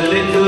little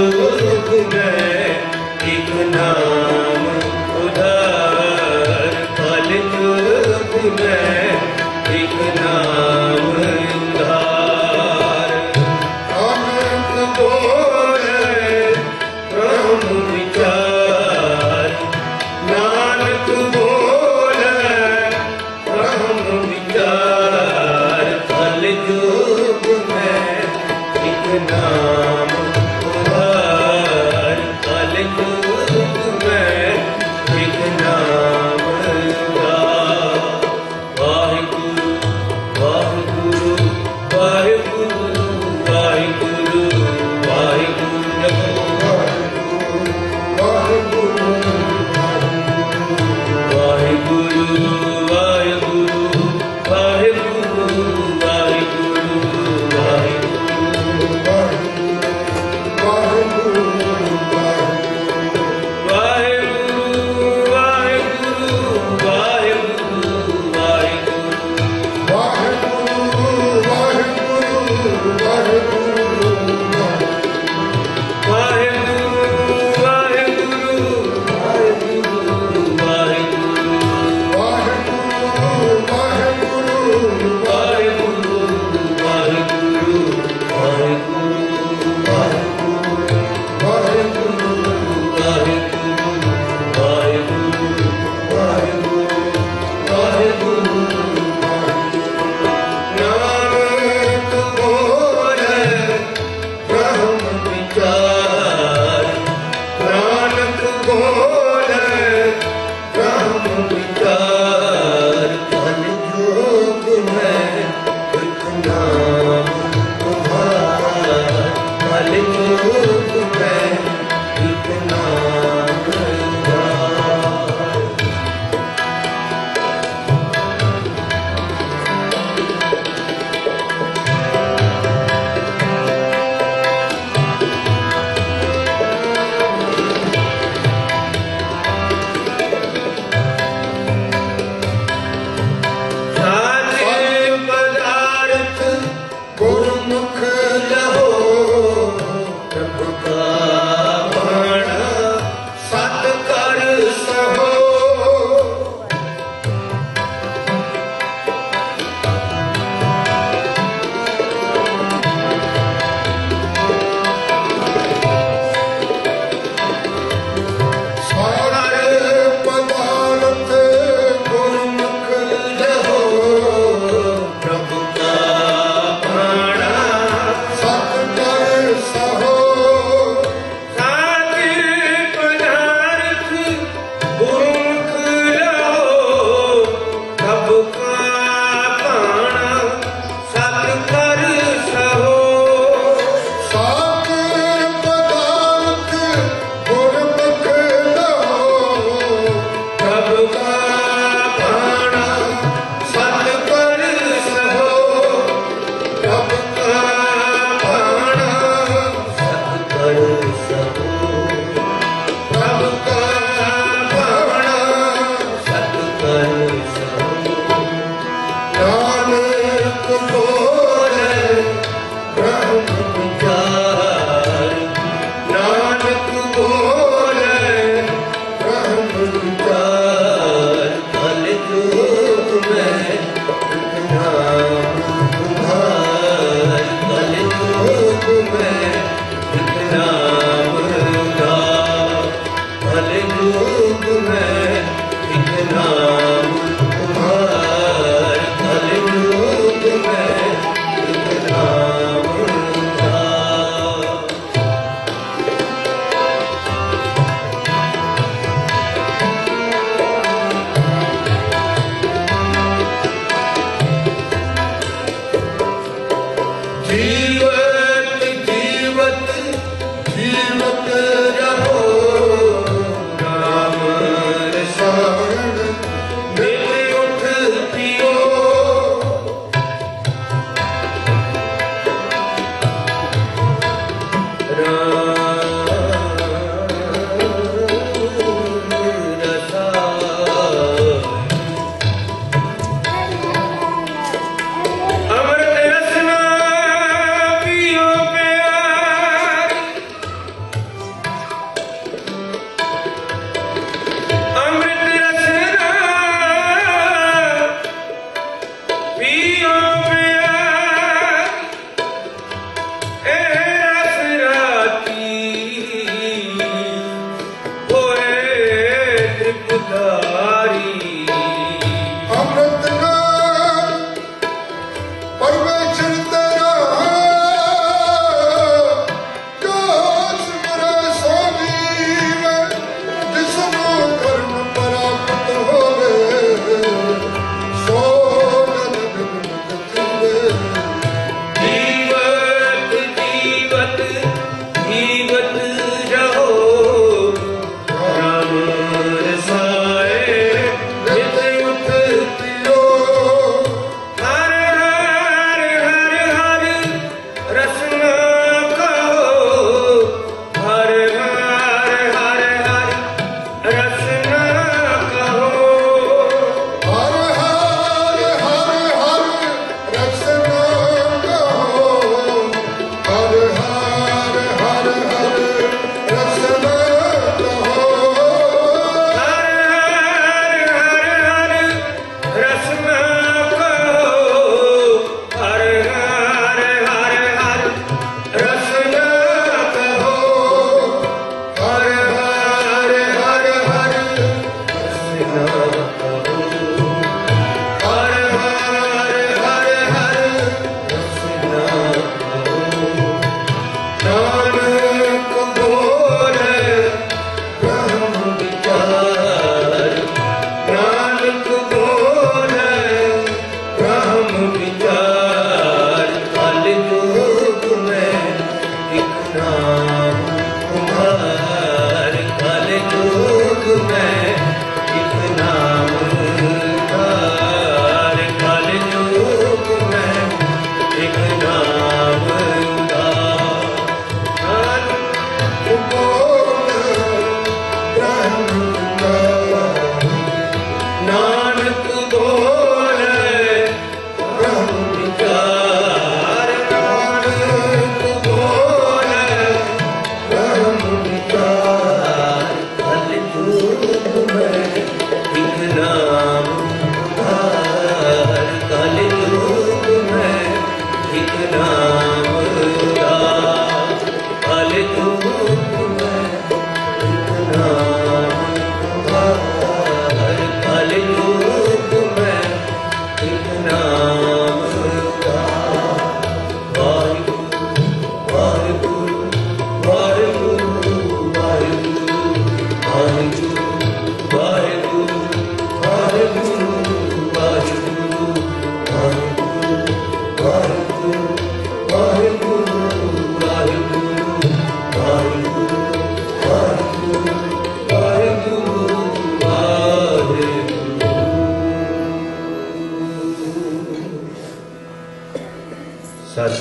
나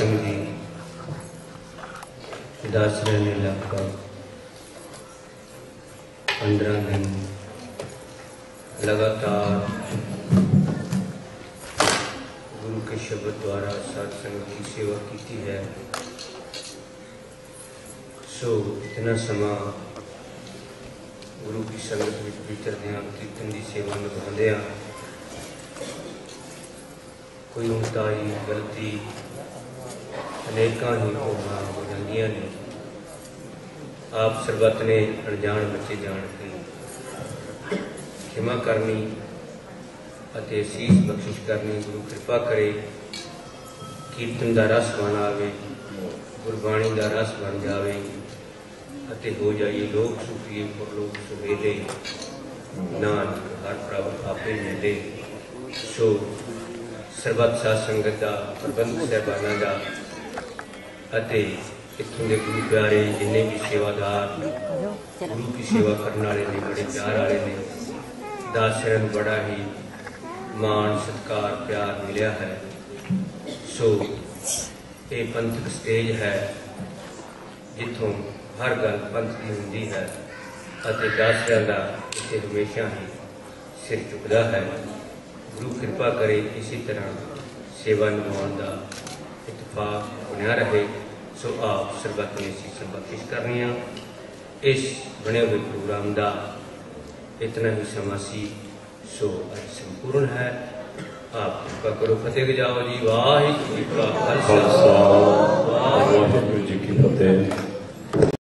Singh ji. ਦਸ ਰਹਿਣੇ ਲਗਭਗ 15 ਦਿਨ। ਲਗਾਤਾਰ ਗੁਰੂ ਕੇ ਸ਼ਬਦ ਦੁਆਰਾ ਸਾਧ ਸੰਗਤ ਦੀ ਸੇਵਾ ਕੀਤੀ ਹੈ। ਸੋ ਇਤਨਾ ਸਮਾਂ ਗੁਰੂ ਕੀ ਸੰਗਤ ਵਿੱਚ ਵਿਚਰਦਿਆਂ ਕੀਰਤਨ ਦੀ ਸੇਵਾ ਨਿਭਾਉਂਦਿਆਂ, ਕੋਈ ਉਤਾਈ ਗਲਤੀ ਅਨੇਕਾਂ ਹੀ ਹੋਣਾ ਹੋ ਜਾਂਦੀਆਂ ਨੇ। ਆਪ ਸਰਬੱਤ ਨੇ ਅਣਜਾਣ ਬੱਚੇ ਜਾਣ ਕੇ ਖਿਮਾ ਕਰਨੀ ਅਤੇ ਸੀਸ ਬਖਸ਼ਿਸ਼ ਕਰਨੀ, ਗੁਰੂ ਕਿਰਪਾ ਕਰੇ, ਕੀਰਤਨ ਦਾ ਰਸ ਬਣ ਆਵੇ, ਗੁਰਬਾਣੀ ਦਾ ਰਸ ਬਣ ਜਾਵੇ ਅਤੇ ਹੋ ਜਾਈਏ ਲੋਕ ਸੁਖੀ, ਪਰਲੋਕ ਸੁਵੇਲੇ। ਨਾਨਕ, ਹਰ ਪ੍ਰਭ ਆਪੇ ਮਿਲੇ। ਸੋ ਸਰਬੱਤ ਸਾਧ ਸੰਗਤ ਦਾ ਪ੍ਰਬੰਧ ਸਹਿਬਾਨਾਂ ਦਾ ਅਤੇ ਇੱਥੋਂ ਦੇ ਗੁਰੂ ਪਿਆਰੇ ਜਿੰਨੇ ਵੀ ਸੇਵਾਦਾਰ, ਗੁਰੂ ਦੀ ਸੇਵਾ ਕਰਨ ਵਾਲੇ ਨੇ, ਬੜੇ ਪਿਆਰ ਵਾਲੇ ਨੇ ਦਾਸਿਆਂ ਨੂੰ ਬੜਾ ਹੀ ਮਾਣ, ਸਤਿਕਾਰ, ਪਿਆਰ ਮਿਲਿਆ ਹੈ। ਸੋ ਇਹ ਪੰਥਕ ਸਟੇਜ ਹੈ, ਜਿੱਥੋਂ ਹਰ ਗੱਲ ਪੰਥ ਦੀ ਹੁੰਦੀ ਹੈ ਅਤੇ ਦਾਸਿਆਂ ਦਾ ਇੱਥੇ ਹਮੇਸ਼ਾ ਹੀ ਸਿਰ ਝੁਕਦਾ ਹੈ। ਗੁਰੂ ਕਿਰਪਾ ਕਰੇ ਇਸੇ ਤਰ੍ਹਾਂ ਸੇਵਾ ਨਿਭਾਉਣ ਦਾ ਖਫਾ ਬੁਨਿਆ ਰਹੇ, ਸੋ ਆਪ ਸਰਬੱਤ ਨੇ ਸੀ ਸਰਬਖਸ਼ ਕਰਨੀਆਂ। ਇਸ ਬਣੇ ਹੋਏ ਪ੍ਰੋਗਰਾਮ ਦਾ ਇਤਨਾ ਹੀ ਸਮਾਂ ਸੀ, ਸੋ ਅੱਜ ਸੰਪੂਰਨ ਹੈ। ਆਪ ਕਿਰਪਾ ਕਰੋ, ਫਤਿਹ ਜਾਓ ਜੀ। ਵਾਹਿਗੁਰੂ ਜੀ ਕਾ ਖਾਲਸਾ। ਵਾਹਿਗੁਰੂ ਜੀ ਕੀ ਫਤਿਹ।